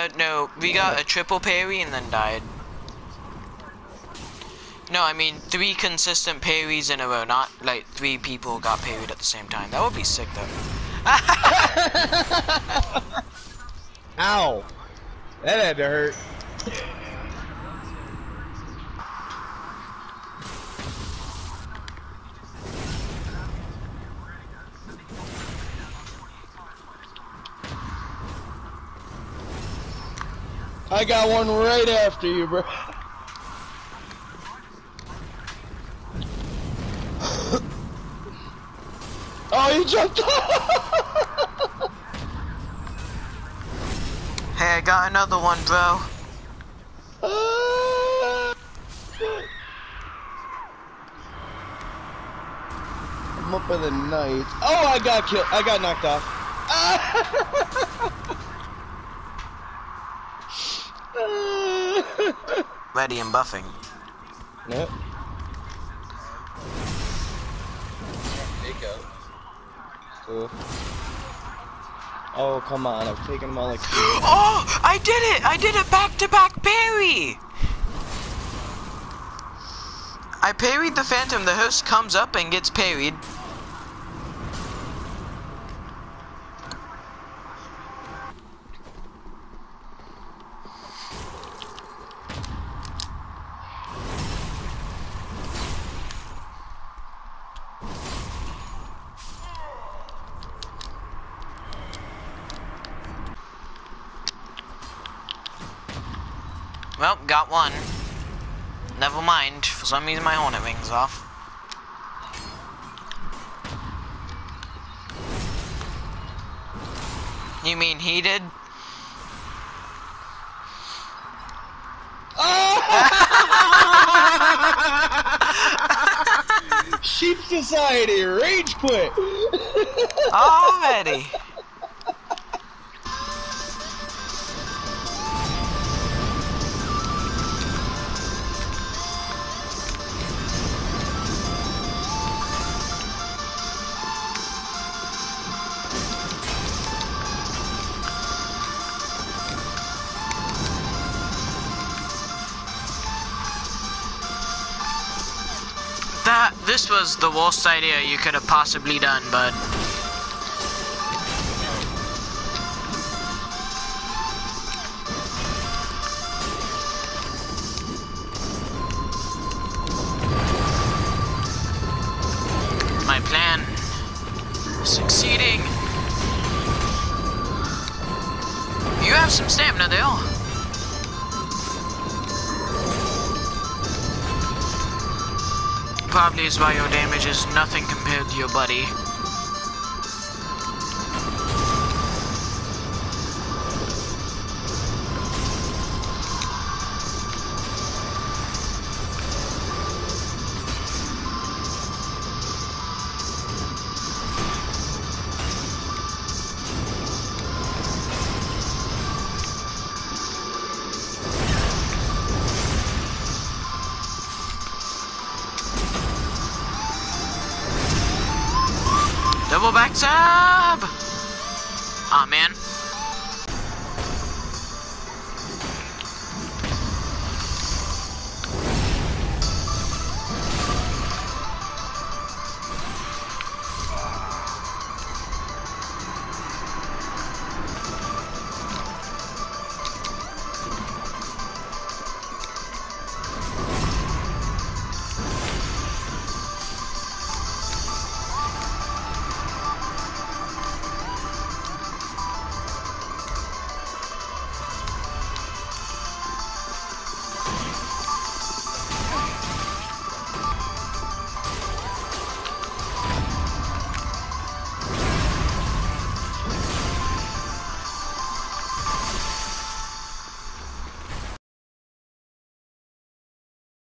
Uh, no, we got a triple parry and then died. No, I mean three consistent parries in a row, not like three people got parried at the same time. That would be sick though. Ow! That had to hurt. I got one right after you, bro. oh, you jumped off! Hey, I got another one, bro. I'm up in the night. Oh, I got killed. I got knocked off. Ready and buffing. Nope. Cool. Oh, come on. I've taken them all like. Oh, I did it! I did it back to back parry! I parried the phantom, the host comes up and gets parried. Well, got one. Never mind, for some reason my Hornet Ring's off. You mean he did? Sheep Society, rage quit. Already. That this was the worst idea you could have possibly done, bud. My plan succeeding. You have some stamina there. Probably is why your damage is nothing compared to your buddy. Double back stab! Aw, man.